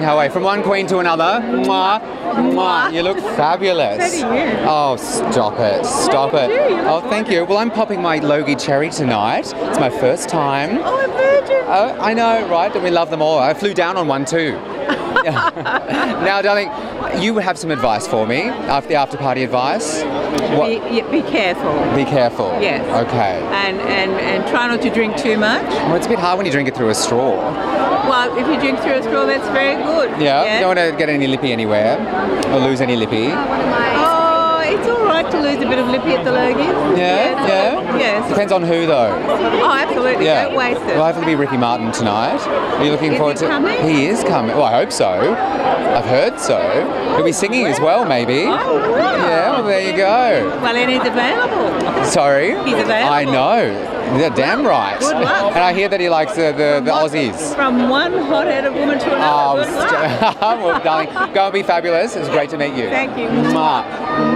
How are? From one queen to another. Mwah, mwah. You look fabulous. So do you. Oh, stop it. Stop it. you do. You Oh, thank you. Well, I'm popping my Logie Cherry tonight. It's my first time. Oh, a virgin. Oh, I know, right? And we love them all. I flew down on one too. Now, darling, you would have some advice for me after the after party advice. What? Be, be careful. Be careful. Yes. Okay. And, and, and try not to drink too much. Well, it's a bit hard when you drink it through a straw. Well, if you drink through a straw, that's very good. Yeah. You don't want to get any lippy anywhere or lose any lippy. Oh, it's all right to lose a bit of lippy at the Logies. Yeah, yeah. Depends on who though. Oh, absolutely. Yeah. Don't waste it. Well, hopefully be Ricky Martin tonight. Are you looking Is forward to? coming? He is coming. Well, I hope so. I've heard so. He'll be singing as well, maybe. Oh, wow. Yeah. Well, there you go. Well, and he's available. Sorry. He's available. I know. Yeah, damn right. Good luck. And I hear that he likes the, the, the Aussies. From one hot-headed woman to Oh, another. Luck. well, darling, go and be fabulous. It's great to meet you. Thank you. Mwah.